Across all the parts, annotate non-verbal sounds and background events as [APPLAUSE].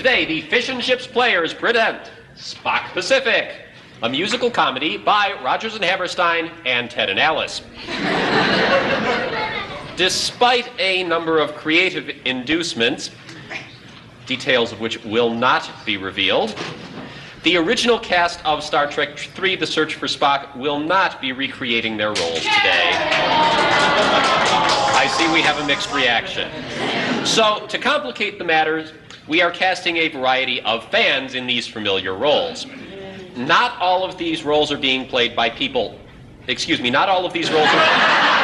Today, the Fish and Ships players present Spock Pacific, a musical comedy by Rodgers and Hammerstein and Ted and Alice. Despite a number of creative inducements, details of which will not be revealed, the original cast of Star Trek III The Search for Spock will not be recreating their roles today. I see we have a mixed reaction. So, to complicate the matters, we are casting a variety of fans in these familiar roles. Not all of these roles are being played by people. Excuse me, not all of these roles are.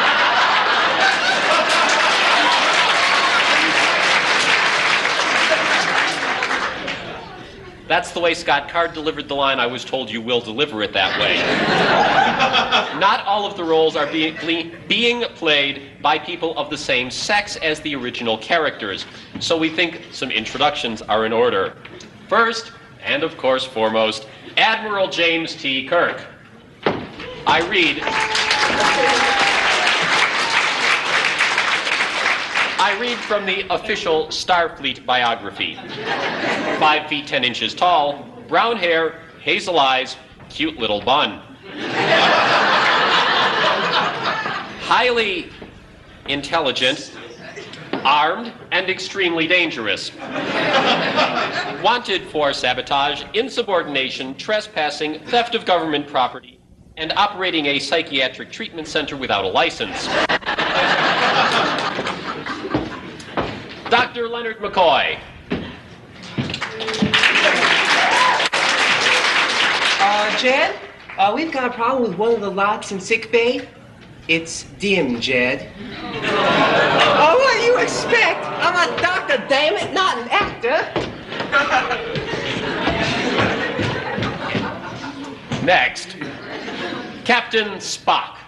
That's the way Scott Card delivered the line. I was told you will deliver it that way. [LAUGHS] Not all of the roles are being, being played by people of the same sex as the original characters. So we think some introductions are in order. First, and of course foremost, Admiral James T. Kirk. I read. I read from the official Starfleet biography. Five feet ten inches tall, brown hair, hazel eyes, cute little bun. Highly intelligent, armed, and extremely dangerous. Wanted for sabotage, insubordination, trespassing, theft of government property, and operating a psychiatric treatment center without a license. Dr. Leonard McCoy. Uh, Jed, uh, we've got a problem with one of the lots in sick bay. It's dim, Jed. oh, what do you expect? I'm a doctor, damn it, not an actor. Next, Captain Spock.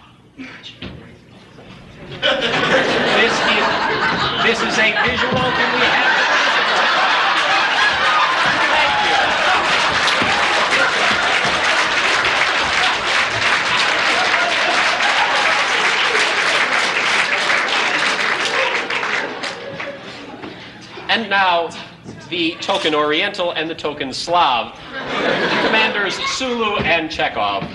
This is this is a visual. Can we have? Thank you. And now, the token Oriental and the token Slav, commanders Sulu and Chekov.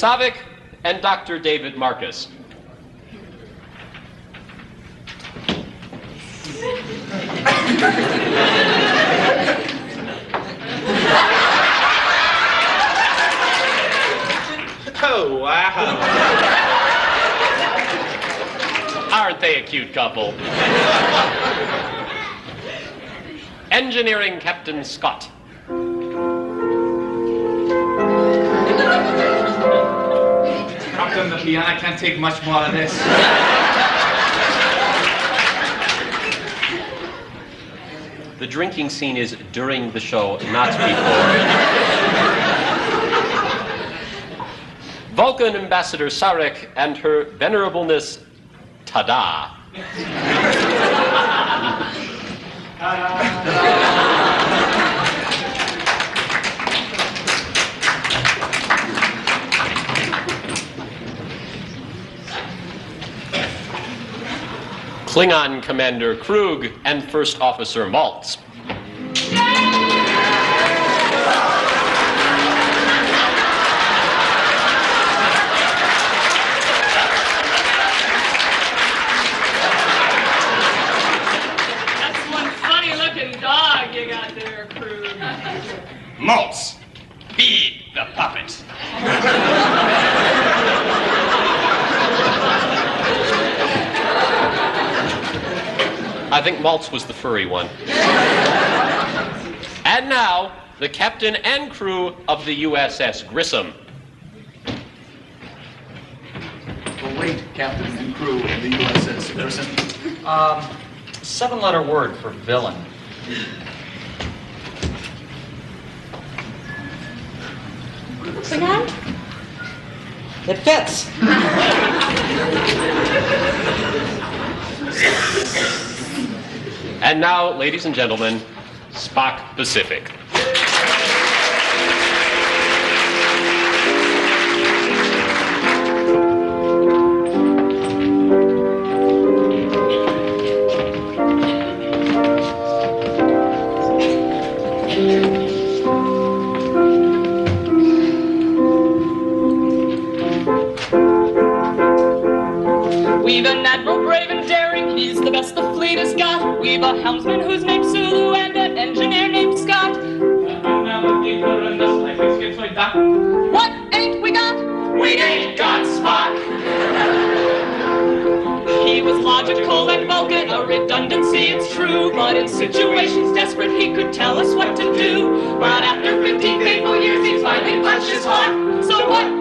Saavik and Dr. David Marcus. Oh wow. Aren't they a cute couple? [LAUGHS] Engineering Captain Scott. The piano can't take much more of this. The drinking scene is during the show, not before. Vulcan Ambassador Sarek and her venerableness Tada. Klingon Commander Kruge and First Officer Maltz. I think Maltz was the furry one. and now, the captain and crew of the USS Grissom. Well, wait, Captain and crew of the USS Grissom. Um, seven letter word for villain. It fits. And now, ladies and gentlemen, Spock Pacific. We've a helmsman whose name's Sulu and an engineer named Scott. What ain't we got? We ain't got Spock. He was logical and Vulcan, a redundancy, it's true. But in situations desperate, he could tell us what to do. But after 15 faithful years, he finally punched his clock. So what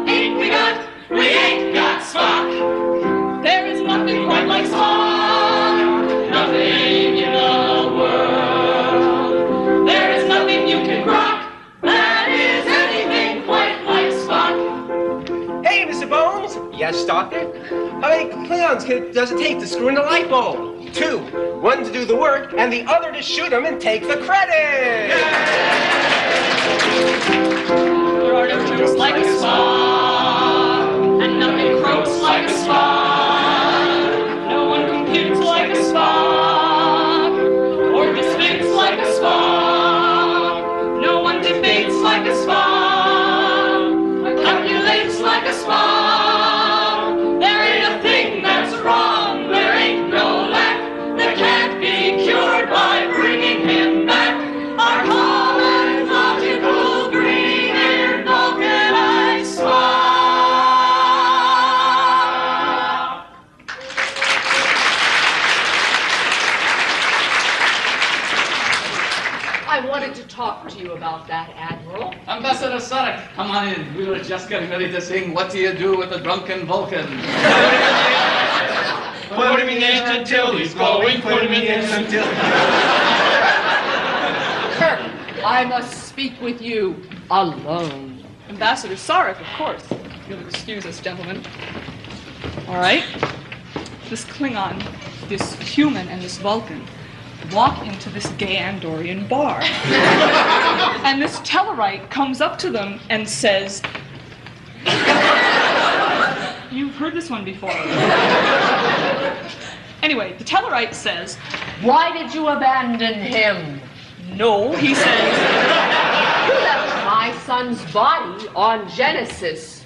does it take to screw in a light bulb? Two. One to do the work, and the other to shoot him and take the credit. No jokes like a Sarek, come on in. We were just getting ready to sing What Do You Do with a Drunken Vulcan? [LAUGHS] Put him in until he's going, put him in until. Kirk, I must speak with you alone. Ambassador Sarek, of course. You'll excuse us, gentlemen. All right. This Klingon, this human, and this Vulcan walk into this gay Andorian bar. [LAUGHS] and this Tellarite comes up to them and says, You've heard this one before. anyway, the Tellarite says, Why did you abandon him? No, he says, You left my son's body on Genesis.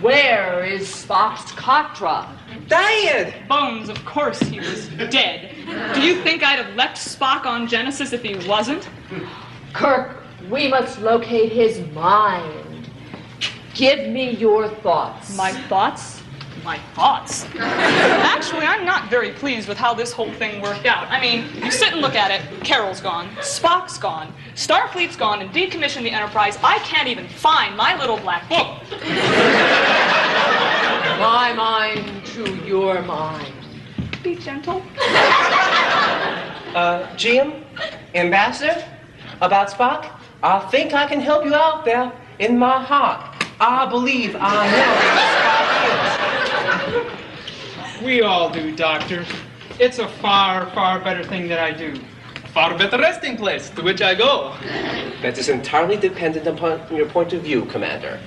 Where is Spock's Katra? Dad! Bones, of course he was dead. Do you think I'd have left Spock on Genesis if he wasn't? Kirk, we must locate his mind. Give me your thoughts. My thoughts? My thoughts. Actually, I'm not very pleased with how this whole thing worked out. I mean, you sit and look at it. Carol's gone. Spock's gone. Starfleet's gone and decommissioned the Enterprise. I can't even find my little black book. My mind to your mind. Be gentle. [LAUGHS] Uh, Jim, Ambassador, about Spock, I think I can help you out there in my heart. I believe I know Spock is. We all do, Doctor. It's a far, far better thing that I do. Far better resting place to which I go. That is entirely dependent upon your point of view, Commander.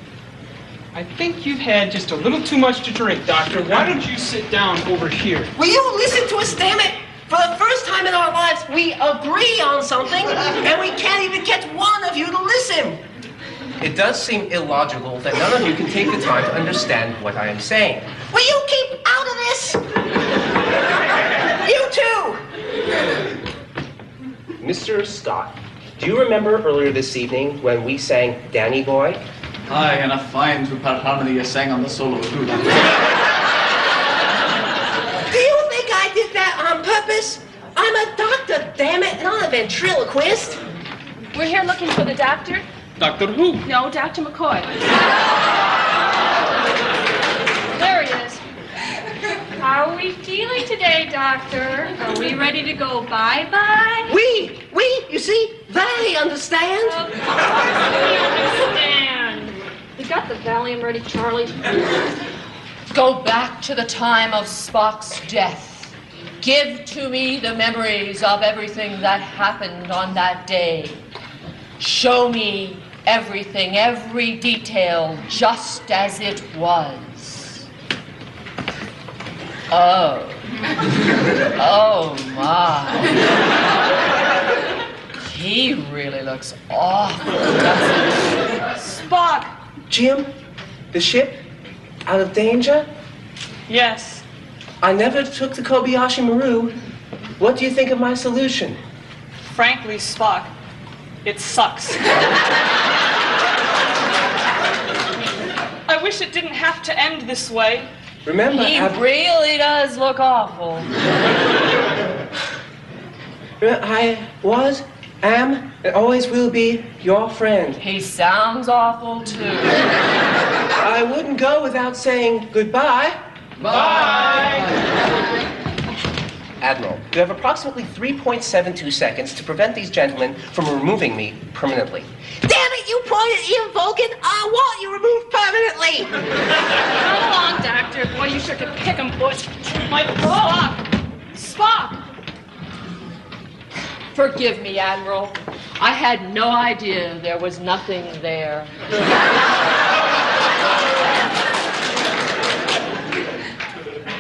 I think you've had just a little too much to drink, Doctor. Why don't you sit down over here? Will you listen to us, damn it? For the first time in our lives, we agree on something, and we can't even get one of you to listen. It does seem illogical that none of you can take the time to understand what I am saying. Will you keep out of this? You too! Mr. Scott, do you remember earlier this evening when we sang Danny Boy? Aye, and a fine two-part harmony you sang on the solo too. Do you think I did that on purpose? I'm a doctor, damn it, not a ventriloquist. We're here looking for the doctor. Doctor Who? No, Dr. McCoy. There he is. How are we feeling today, Doctor. Are we ready to go bye-bye? We, we, you see, they understand. Of course we understand. You got the Valium ready, Charlie? Go back to the time of Spock's death. Give to me the memories of everything that happened on that day. Show me everything, every detail, just as it was. Oh. Oh my. He really looks awful, doesn't he? Spock! Jim, the ship, out of danger? Yes. I never took the Kobayashi Maru. What do you think of my solution? Frankly, Spock, it sucks. I wish it didn't have to end this way. Remember, He really does look awful. [LAUGHS] I was, am, and always will be your friend. He sounds awful too. I wouldn't go without saying goodbye. Bye. Admiral, you have approximately 3.72 seconds to prevent these gentlemen from removing me permanently. Damn it, you pointed Ian Vulcan! Uh, I want you removed permanently! Come along, Doctor. Boy, you sure could pick 'em, Bush. My Spock! Forgive me, Admiral. I had no idea there was nothing there.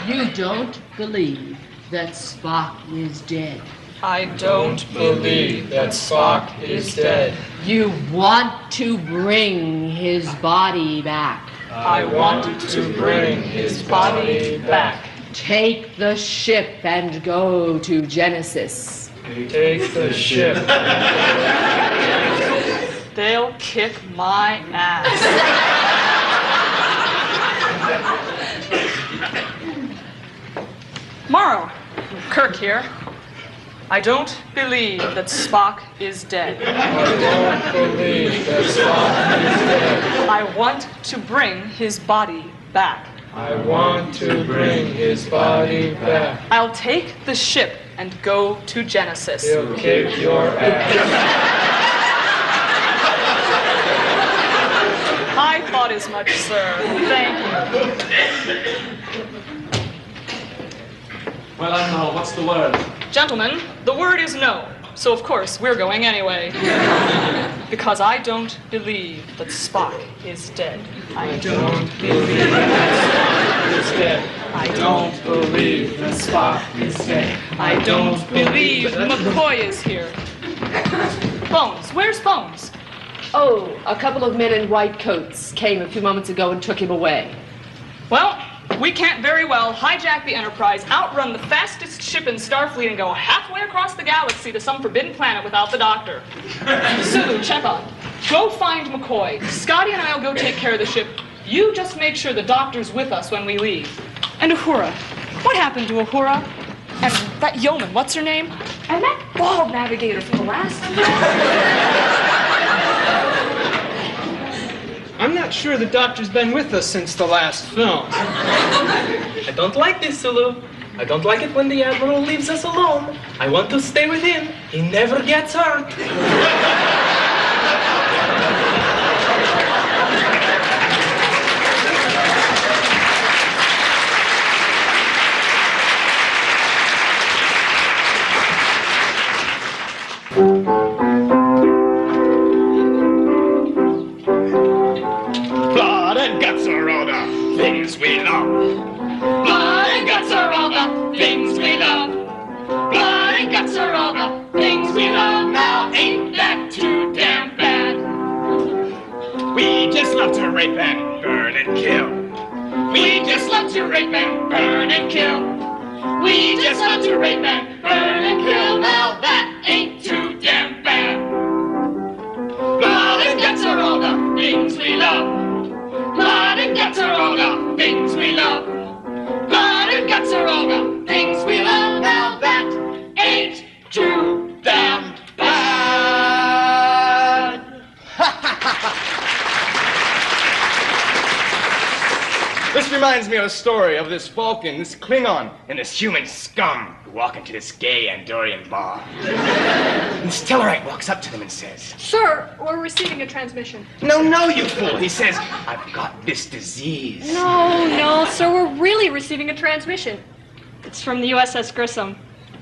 You don't believe that Spock is dead. I don't believe that Spock is dead. You want to bring his body back. I want to bring his body back. Take the ship and go to Genesis. Take the ship. They'll kick my ass. Morrow, Kirk here. I don't believe that Spock is dead. I don't believe that Spock is dead. I want to bring his body back. I want to bring his body back. I'll take the ship and go to Genesis. He'll kick your ass. I thought as much, sir. Thank you. Well, I don't know. What's the word? Gentlemen, the word is no. So, of course, we're going anyway. because I don't believe that Spock is dead. I Don't believe that Spock is dead. I don't Believe that Spock is dead. I don't believe McCoy is here. Bones, where's Bones? Oh, a couple of men in white coats came a few moments ago and took him away. Well, we can't very well hijack the Enterprise, outrun the fastest ship in Starfleet, and go halfway across the galaxy to some forbidden planet without the Doctor. [LAUGHS] Sulu, Chekov, go find McCoy. Scotty and I'll go take care of the ship. You just make sure the Doctor's with us when we leave. And Uhura. What happened to Uhura? And that yeoman, what's her name? And that bald navigator from the last I'm not sure the doctor's been with us since the last film. I don't like this, Sulu. I don't like it when the Admiral leaves us alone. I want to stay with him. He never gets hurt. Things we love. Now ain't that too damn bad? We just love to rape and burn and kill. We just love to rape and burn and kill. We just love to rape and burn and kill. Now that ain't too damn bad. Blood and guts are all the things we love. Blood and guts are all the things we love. Blood and guts are all the things we This reminds me of a story of this Vulcan, this Klingon, and this human scum who walk into this gay Andorian bar. And this Tellarite walks up to them and says, Sir, we're receiving a transmission. No, no, you fool. He says, I've got this disease. No, no, sir, we're really receiving a transmission. It's from the USS Grissom.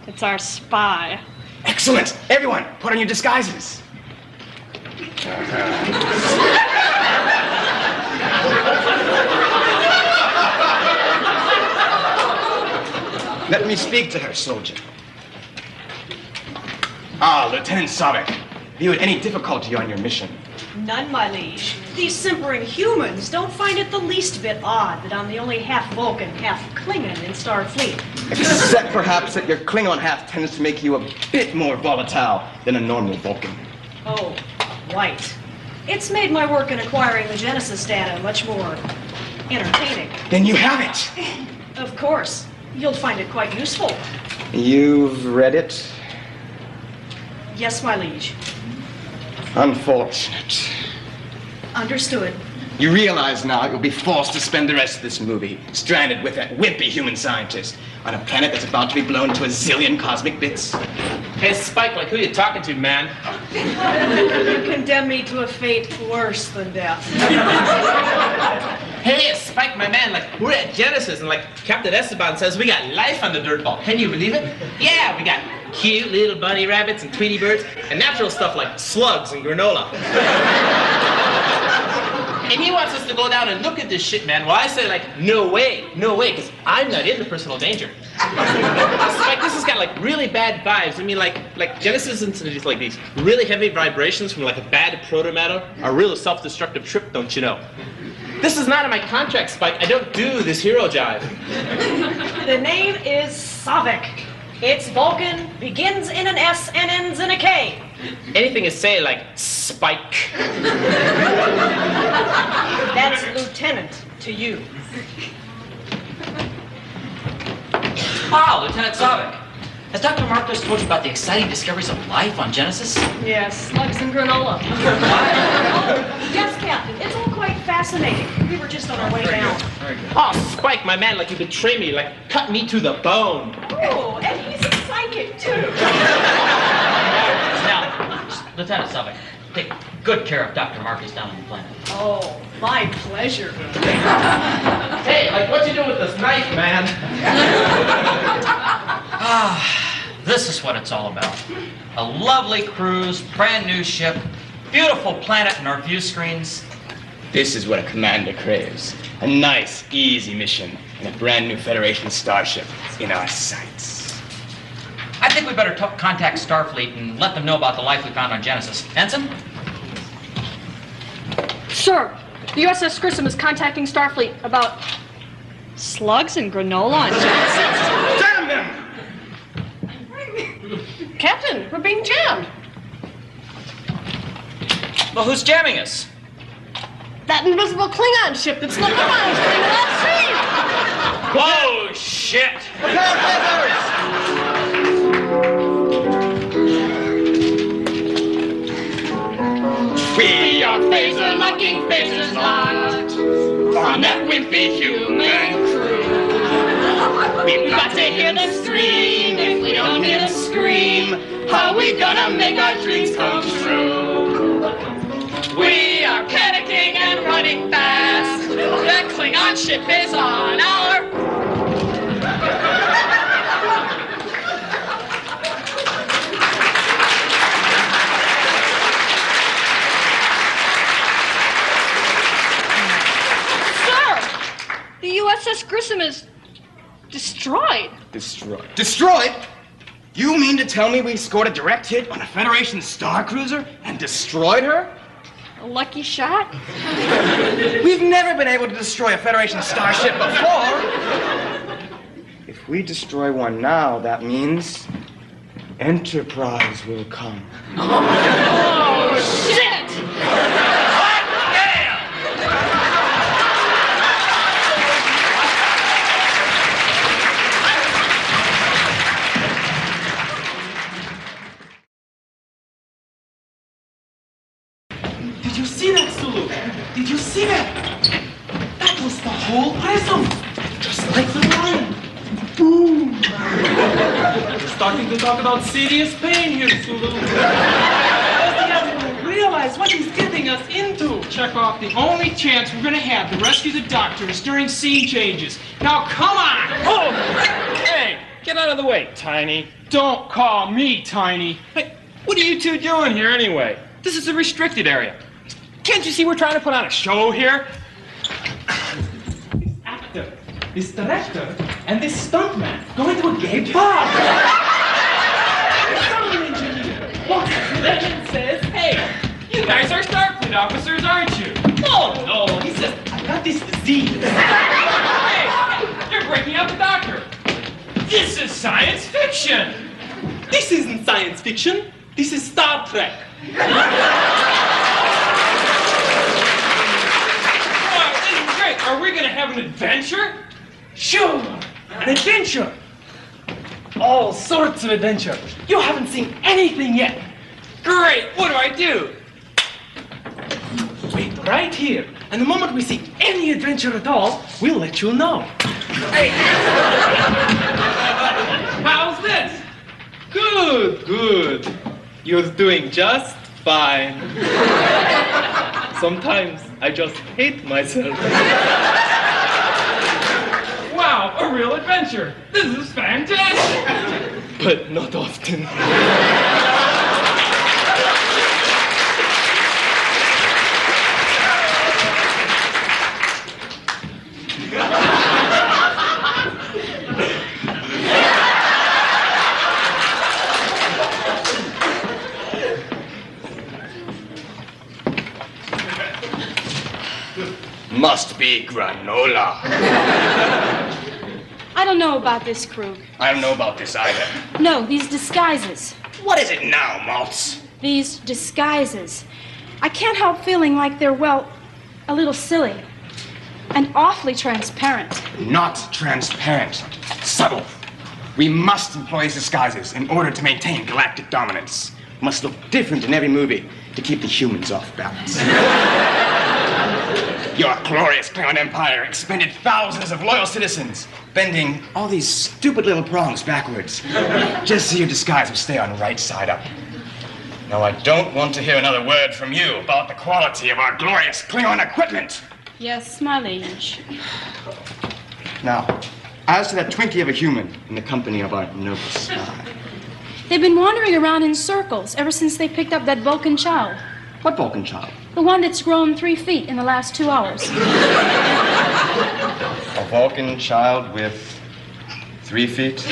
It's our spy. Excellent. Everyone, put on your disguises. [LAUGHS] Let me speak to her, soldier. Ah, Lieutenant Saavik. Have you had any difficulty on your mission? None, my liege. These simpering humans don't find it the least bit odd that I'm the only half Vulcan, half Klingon in Starfleet. Except perhaps that your Klingon half tends to make you a bit more volatile than a normal Vulcan. Oh, white. It's made my work in acquiring the Genesis data much more entertaining. Then you have it. Of course. You'll find it quite useful. You've read it? Yes, my liege. Unfortunate. Understood. You realize now you'll be forced to spend the rest of this movie stranded with that wimpy human scientist on a planet that's about to be blown to a zillion cosmic bits. Hey, Spike, like, who are you talking to, man? you condemn me to a fate worse than death. Hey, Spike, my man, like, we're at Genesis, and, like, Captain Esteban says we got life on the dirt ball. Can you believe it? Yeah, we got cute little bunny rabbits and Tweety birds, and natural stuff like slugs and granola. And he wants us to go down and look at this shit, man. Well, I say, like, no way, no way, because I'm not into personal danger. Spike, this has got, like, really bad vibes. I mean, like, like Genesis introduced, like, these really heavy vibrations from, like, a bad proto-matter, a real self-destructive trip, don't you know? This is not in my contract, Spike. I don't do this hero jive. The name is Saavik. It's Vulcan, begins in an S and ends in a K. Anything is say like Spike. That's lieutenant to you. Ah, Lieutenant Saavik. Has Dr. Marcus told you about the exciting discoveries of life on Genesis? Yes, slugs and granola. Yes, Captain. It's all quite fascinating. We were just on our way down. Oh, Spike, my man, like you betray me, like cut me to the bone. Oh, and he's a psychic too. Now, Lieutenant Saavik, take good care of Dr. Marcus down on the planet. Oh, my pleasure. [LAUGHS] Hey, like what you doing with this knife, man? [LAUGHS] Ah, this is what it's all about. A lovely cruise, brand new ship, beautiful planet in our view screens. This is what a commander craves. A nice, easy mission and a brand new Federation starship in our sights. I think we better t- contact Starfleet and let them know about the life we found on Genesis. Ensign? Sir, the USS Grissom is contacting Starfleet about slugs and granola on Genesis. Damn them! Captain, we're being jammed. Well, who's jamming us? That invisible Klingon ship that's looking around during that Whoa, shit! We are phaser locking phasers locked on that wimpy human crew. We've got to hear them scream. If we don't hear them scream, how we gonna make our dreams come true? We are panicking and running fast. The Klingon ship is on our USS Grissom is destroyed. Destroyed. Destroyed? You mean to tell me we scored a direct hit on a Federation star cruiser and destroyed her? A lucky shot? [LAUGHS] We've never been able to destroy a Federation starship before. If we destroy one now, that means Enterprise will come. [LAUGHS] Oh, shit! Starting to talk about serious pain here, Sulu. Does he ever realize what he's getting us into? Check off the only chance we're gonna have to rescue the doctors during scene changes. Now come on! Oh! Hey, get out of the way, Tiny. Don't call me Tiny. Hey, what are you two doing here anyway? This is a restricted area. Can't you see we're trying to put on a show here? This actor, this director, and this stuntman going to a gay pub. Legend says, hey, You guys are Starfleet officers, aren't you? Oh no, he says, I got this disease. Hey, you're breaking up the doctor. This is science fiction. This isn't science fiction. This is Star Trek. Oh, this is great. Are we gonna have an adventure? Sure, an adventure. All sorts of adventure. You haven't seen anything yet. Great. What do I do? Wait right here, and the moment we see any adventure at all, we'll let you know. Hey! How's this? Good, good. You're doing just fine. Sometimes I just hate myself. Wow, a real adventure. This is fantastic. But not often. Must be granola. I don't know about this, Kruge. I don't know about this either. No, these disguises. What is it now, Maltz? These disguises. I can't help feeling like they're, well, a little silly. And awfully transparent. Not transparent. Subtle. We must employ these disguises in order to maintain galactic dominance. Must look different in every movie to keep the humans off balance. [LAUGHS] Your glorious Klingon Empire expended thousands of loyal citizens, bending all these stupid little prongs backwards, just so your disguise would stay on right side up. Now, I don't want to hear another word from you about the quality of our glorious Klingon equipment. Yes, my liege. Now, as to that Twinkie of a human in the company of our noble spy. They've been wandering around in circles ever since they picked up that Vulcan child. What Vulcan child? The one that's grown three feet in the last two hours. A Vulcan child with three feet?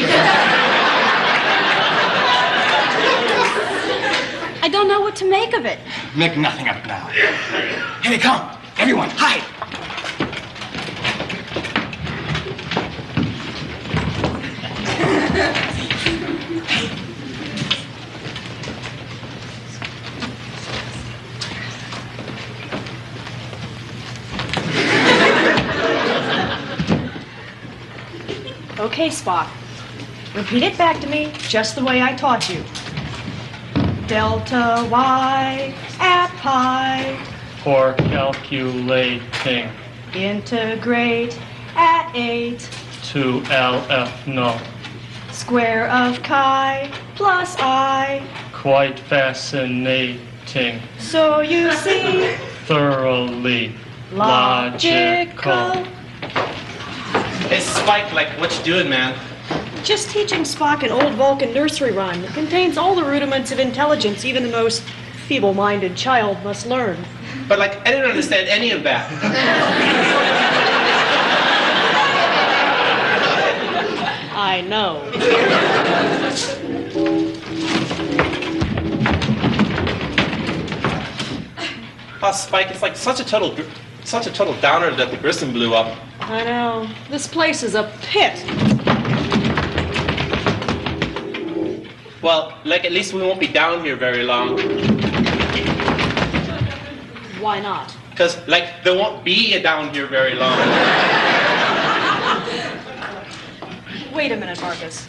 I don't know what to make of it. Make nothing of it now. Here they come. Everyone, hide. Okay, Spock. Repeat it back to me just the way I taught you. Delta Y at pi. For calculating Integrate at 8. to LF, no. Square of chi plus i. Quite fascinating. So you see, Thoroughly logical. Hey, Spike, like, what you doing, man? Just teaching Spock an old Vulcan nursery rhyme that contains all the rudiments of intelligence even the most feeble minded child must learn. But, like, I didn't understand any of that. [LAUGHS] I know. Oh, Spike, it's like such a total, such a total downer that the Grissom blew up. I know. This place is a pit. Well, like, at least we won't be down here very long. Why not? Because, like, there won't be a down here very long. Wait a minute, Marcus.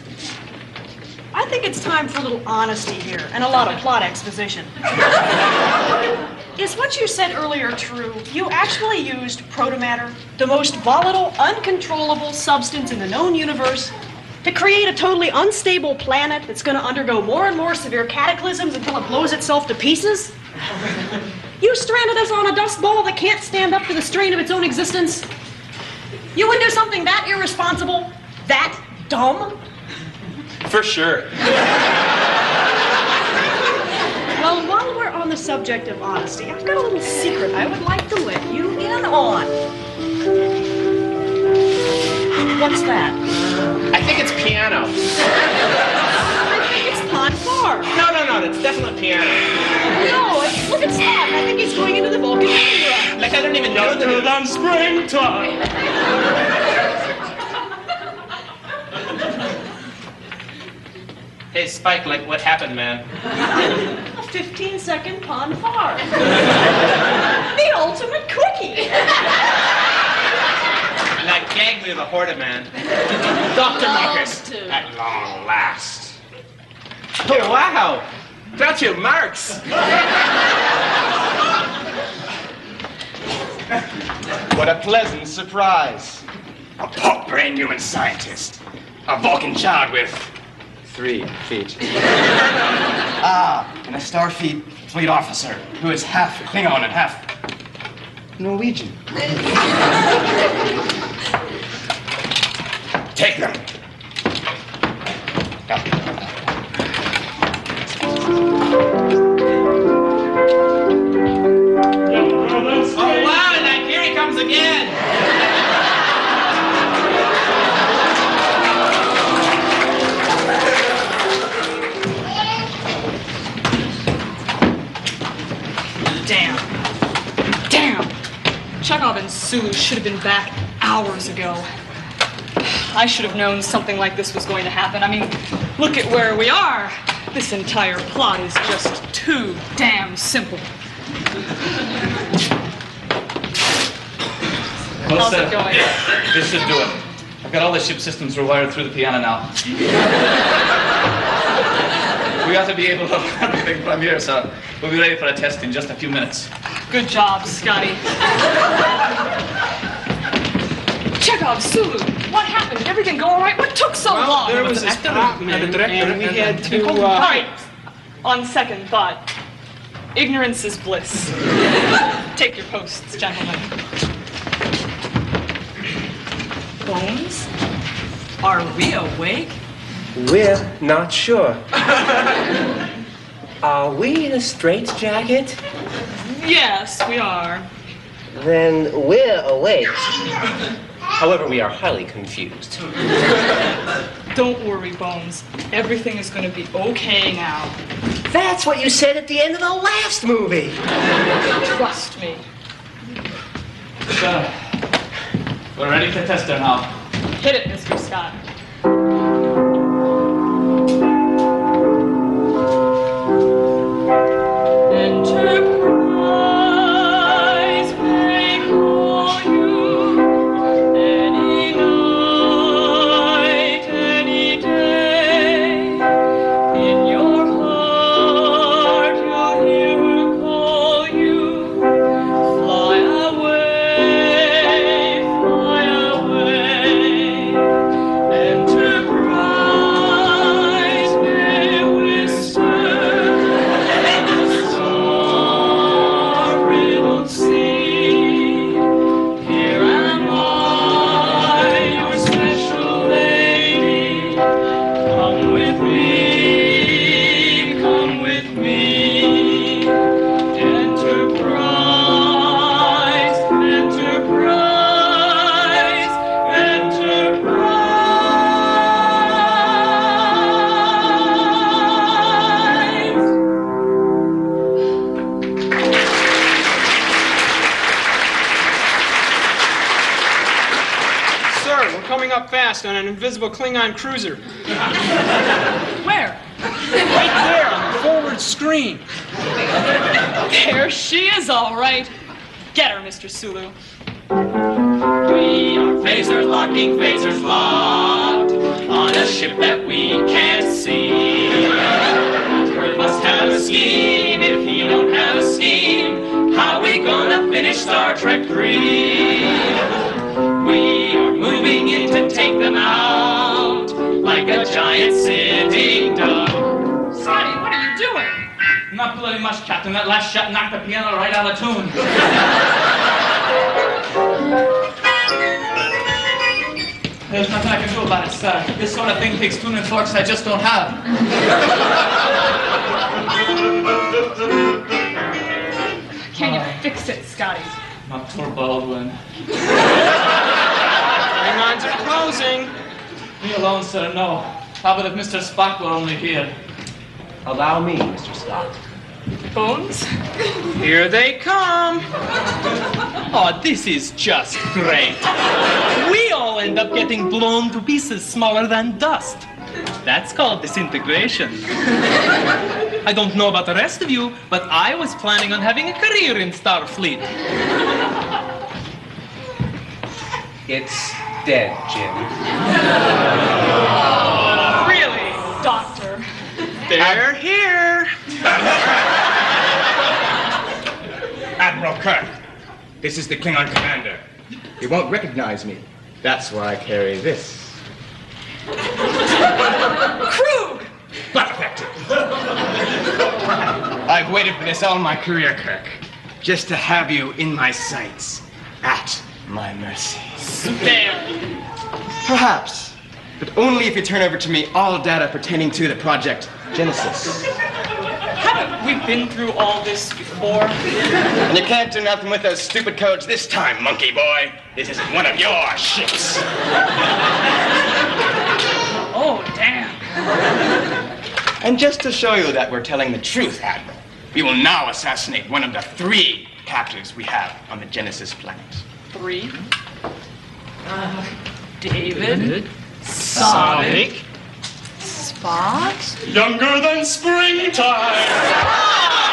I think it's time for a little honesty here and a lot of plot exposition. Is what you said earlier true? You actually used protomatter, the most volatile, uncontrollable substance in the known universe, to create a totally unstable planet that's going to undergo more and more severe cataclysms until it blows itself to pieces? [LAUGHS] You stranded us on a dust bowl that can't stand up to the strain of its own existence? You would do something that irresponsible? That dumb? For sure. [LAUGHS] Well, while we're on the subject of honesty, I've got a little secret I would like to let you in on. What's that? I think it's piano. [LAUGHS] I think it's Pon Farr. No, no, no, it's definitely piano. No, look, at not. I think he's going into the Vulcan Mantra. Like I don't even know the on springtime. Hey, Spike, like what happened, man? [LAUGHS] A 15 second Pon Farr. [LAUGHS] the ultimate quickie. Like gag me the Horta man. Dr. Marcus. At long last. Oh, wow. Groucho Marx. What a pleasant surprise. A pop brain human scientist. A Vulcan child with three feet. [LAUGHS] ah, and a Starfleet fleet officer who is half Klingon and half Norwegian. [LAUGHS] Take them. Oh, Chekov and Sulu should have been back hours ago. I should have known something like this was going to happen. I mean, look at where we are. This entire plot is just too damn simple. How's it going? This should do it. I've got all the ship systems rewired through the piano now. [LAUGHS] we ought to be able to [LAUGHS] run everything from here, so we'll be ready for a test in just a few minutes. Good job, Scotty. Chekov, Sulu, what happened? Did everything go all right? What took so Well, long? there was this prop man, and we had to, All uh, right. On second thought, ignorance is bliss. Take your posts, gentlemen. Bones? Are we awake? We're not sure. [LAUGHS] Are we in a straitjacket? Yes, we are. Then we're awake. However, we are highly confused. [LAUGHS] Don't worry, Bones. Everything is going to be okay now. That's what you said at the end of the last movie. Trust me. So, we're ready to test her now. Hit it, Mr. Scott. Invisible Klingon cruiser. [LAUGHS] Where? Right there on the forward screen. There she is, all right. Get her, Mr. Sulu. We are phasers locking, phasers locked on a ship that we can't see. Kirk must have a scheme. If he don't have a scheme, how we gonna finish Star Trek 3. In to take them out like a giant sitting duck. Scotty, what are you doing? Not bloody much, Captain. That last shot knocked the piano right out of tune. There's nothing I can do about it, sir. This sort of thing takes tuning forks I just don't have. Can you fix it, Scotty? Not poor Baldwin. [LAUGHS] Klingons are closing. Me alone, sir, no. How about if Mr. Spock were only here? Allow me, Mr. Spock. Bones? Here they come. Oh, this is just great. We all end up getting blown to pieces smaller than dust. That's called disintegration. I don't know about the rest of you, but I was planning on having a career in Starfleet. It's dead, Jim. Really, Doctor? They're here. Admiral Kirk, this is the Klingon commander. He won't recognize me. That's why I carry this. Kruge! But effective. I've waited for this all my career, Kirk. Just to have you in my sights. At my mercy. Spare. Perhaps. But only if you turn over to me all data pertaining to the Project Genesis. Haven't we been through all this before? And you can't do nothing with those stupid codes this time, monkey boy. This isn't one of your ships. Oh, damn. And just to show you that we're telling the truth, Admiral, we will now assassinate one of the three captives we have on the Genesis planet. Three. Uh, David. Sonic. Spot. Younger than springtime. [LAUGHS]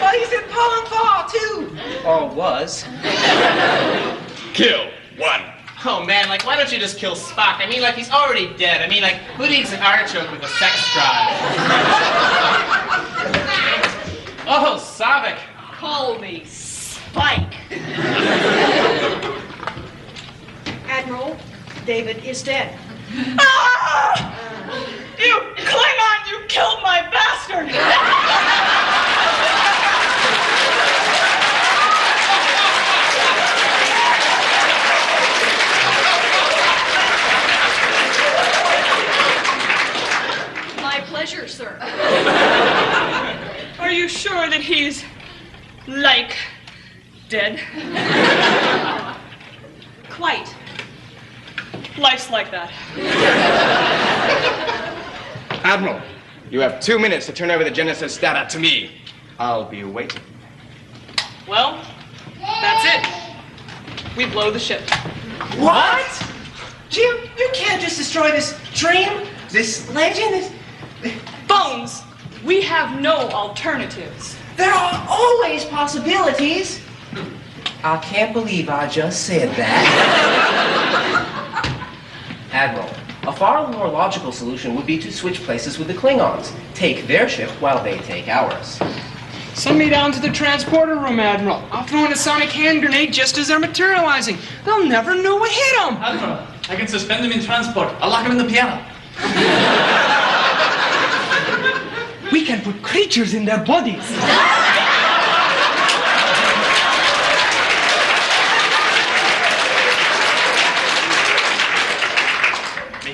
Oh, he's in pon farr, too. Or was. Kill one. Oh man, like why don't you just kill Spock? I mean, like he's already dead. I mean, like who needs an artichoke with a sex drive? [LAUGHS] oh, Saavik. Call me Spike. [LAUGHS] Admiral, David is dead. Ah! You Klingon, you killed my bastard! My pleasure, sir. Are you sure that he's like dead? [LAUGHS] Quite. Life's like that. Admiral, you have two minutes to turn over the Genesis data to me. I'll be waiting. Well, that's it. We blow the ship. What? Jim, you can't just destroy this dream, this legend, this... Bones, we have no alternatives. There are always possibilities. I can't believe I just said that. Admiral, a far more logical solution would be to switch places with the Klingons. Take their ship while they take ours. Send me down to the transporter room, Admiral. I'll throw in a sonic hand grenade just as they're materializing. They'll never know what hit them. Admiral, I can suspend them in transport. I'll lock them in the piano. [LAUGHS] We can put creatures in their bodies. [LAUGHS]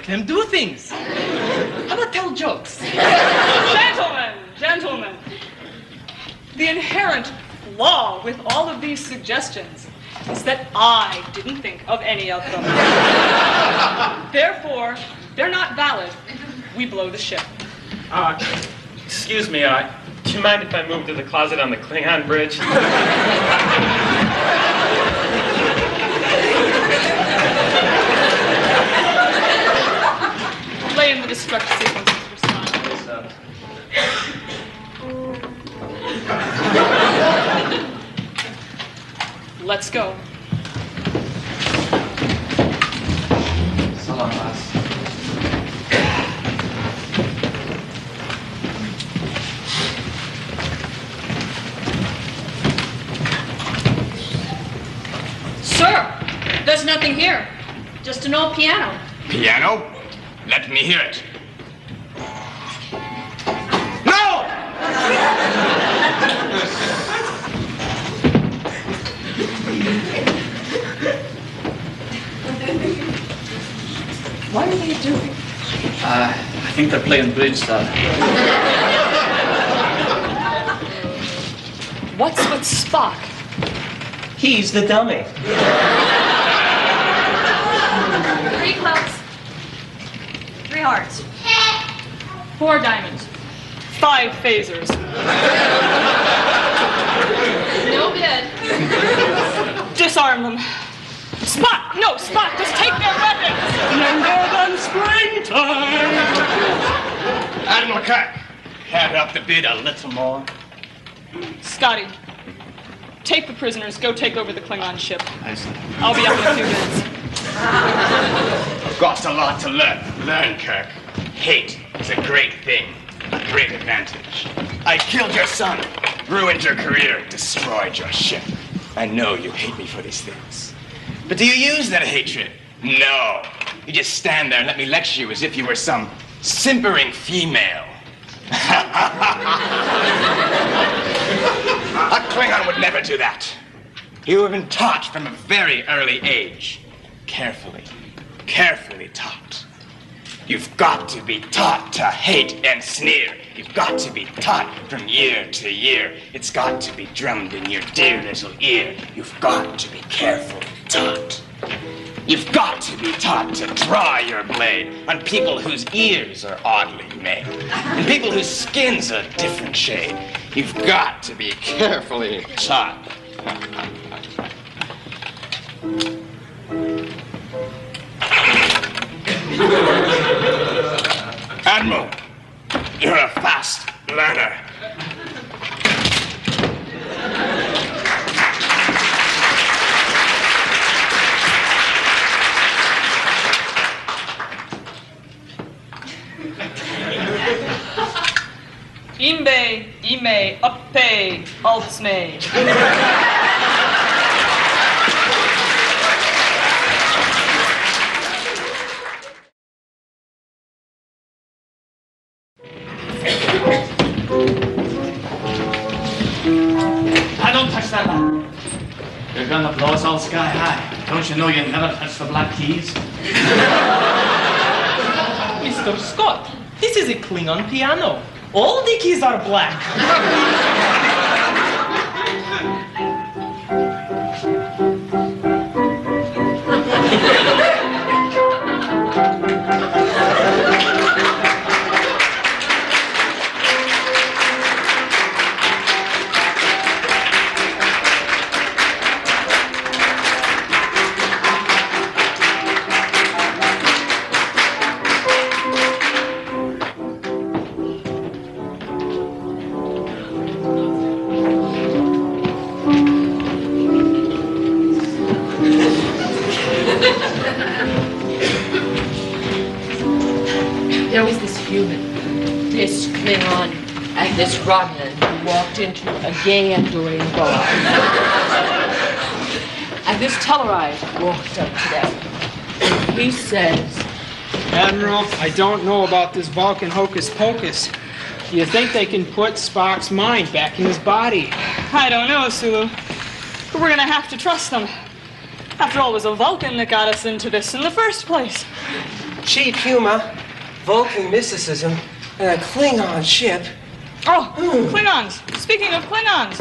Make them do things. How about tell jokes? gentlemen, gentlemen, the inherent flaw with all of these suggestions is that I didn't think of any of them. Therefore, they're not valid. We blow the ship. Uh, excuse me, uh, do you mind if I move to the closet on the Klingon bridge? sequences for. Let's go. Sir, there's nothing here. Just an old piano. Piano? Let me hear it. What are they doing? Uh, I think they're playing bridge, sir. What's with Spock? He's the dummy. Three clubs. Three hearts. Four diamonds. Five phasers. No bid. Disarm them. Spock! No, Spock! Just take their weapons! Younger than springtime. Admiral Kirk, head up the bid a little more. Scotty, take the prisoners. Go take over the Klingon ship. Aye, sir. I'll be up in a few minutes. I've got a lot to learn. Learn, Kirk. Hate is a great thing, a great advantage. I killed your son, ruined your career, destroyed your ship. I know you hate me for these things. But do you use that hatred? No. You just stand there and let me lecture you as if you were some simpering female. [LAUGHS] a Klingon would never do that. You have been taught from a very early age. Carefully, carefully taught. You've got to be taught to hate and sneer. You've got to be taught from year to year. It's got to be drummed in your dear little ear. You've got to be carefully taught. You've got to be taught to draw your blade on people whose ears are oddly made, and people whose skin's a different shade. You've got to be carefully taught. Admiral, you're a fast learner. Imbe, ime, uppe, altsme. I don't touch that. You're gonna blow us all sky high. Don't you know you never touch the black keys? [LAUGHS] Mr. Scott, this is a Klingon piano. All the keys are black. [LAUGHS] into a gay Andorian and this Tellarite walked up to them. He says, Admiral, I don't know about this Vulcan hocus pocus. Do you think they can put Spock's mind back in his body? I don't know, Sulu. But we're gonna have to trust them. After all, it was a Vulcan that got us into this in the first place. Cheap humor, Vulcan mysticism, and a Klingon ship. Oh, hmm. Klingons. Speaking of Klingons,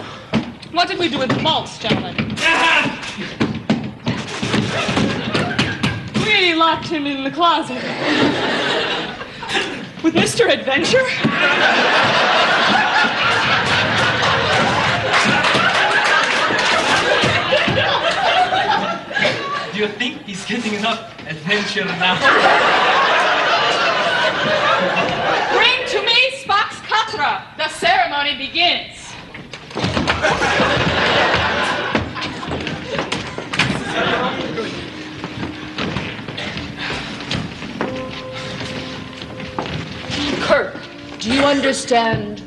what did we do with the Maltz, gentlemen? [LAUGHS] we locked him in the closet. With Mr. Adventure? Do you think he's getting enough adventure now? Bring to me Spock's katra. The ceremony begins. Kirk, do you understand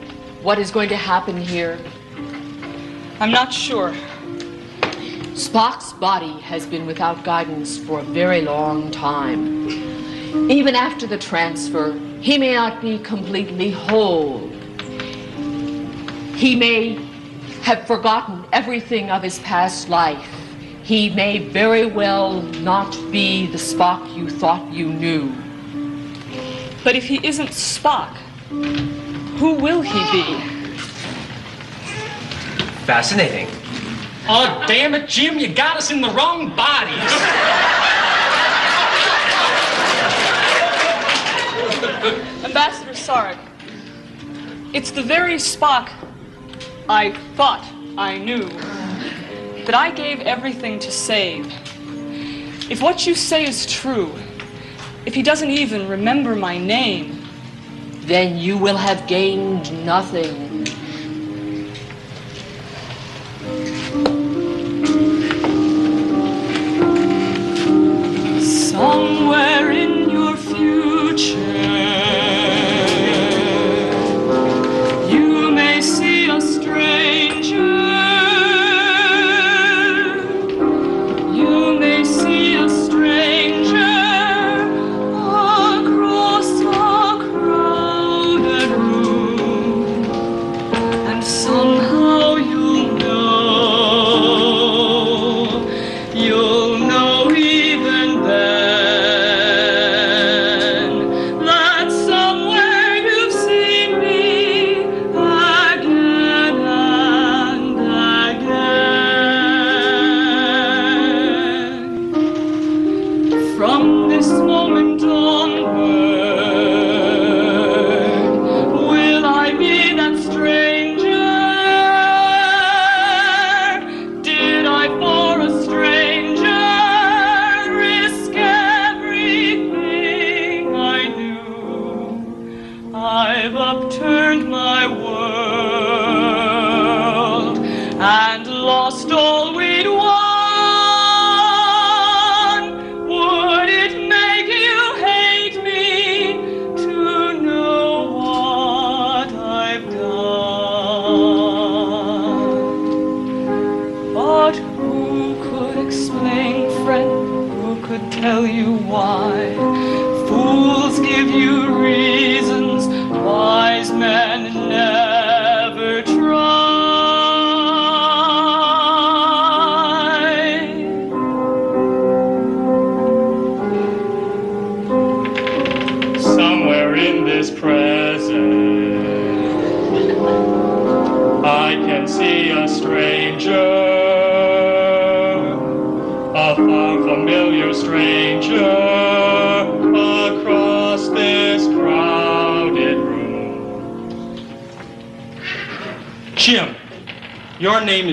what is going to happen here? I'm not sure. Spock's body has been without guidance for a very long time. Even after the transfer, he may not be completely whole. He may have forgotten everything of his past life. He may very well not be the Spock you thought you knew. But if he isn't Spock, who will he be? Fascinating. Oh, damn it, Jim, you got us in the wrong bodies. Ambassador Sarek, it's the very Spock I thought I knew that I gave everything to save. If what you say is true, if he doesn't even remember my name, then you will have gained nothing.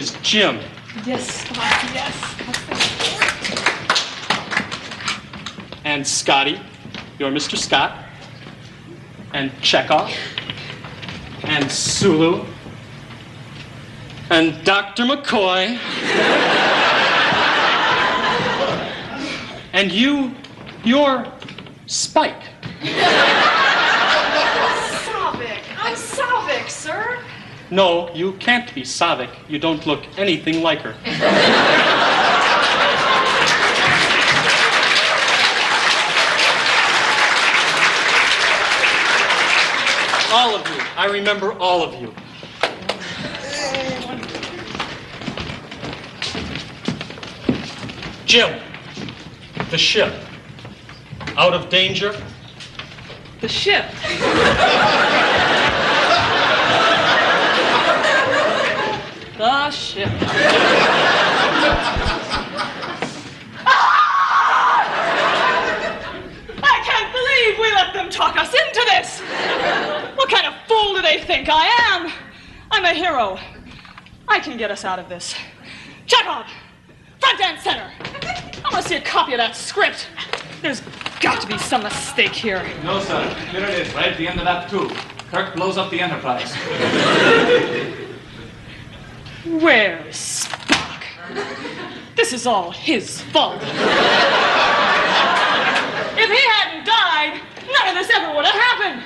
Is Jim. Yes, yes. And Scotty. You're Mr. Scott. And Chekov. And Sulu. And Dr. McCoy. [LAUGHS] and you, you're Spike. Saavik. I'm Saavik, sir. No, you can't be Saavik. You don't look anything like her. all of you. I remember all of you. Jim, the ship. Out of danger? The ship. [LAUGHS] Ah, the ship. I can't believe we let them talk us into this. What kind of fool do they think I am? I'm a hero. I can get us out of this. Chekov, front and center. I want to see a copy of that script. There's got to be some mistake here. No, sir. Here it is, right at the end of that tube. Kirk blows up the Enterprise. [LAUGHS] Where's Spock? This is all his fault. if he hadn't died, none of this ever would have happened.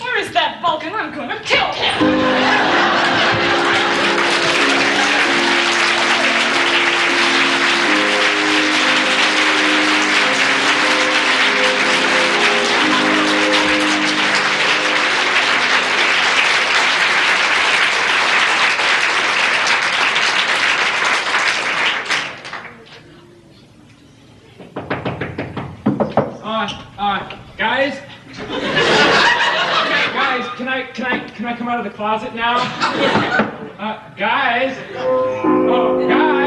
Where is that Vulcan? I'm gonna kill him. can I come out of the closet now? [LAUGHS] Uh, guys? Oh, guys?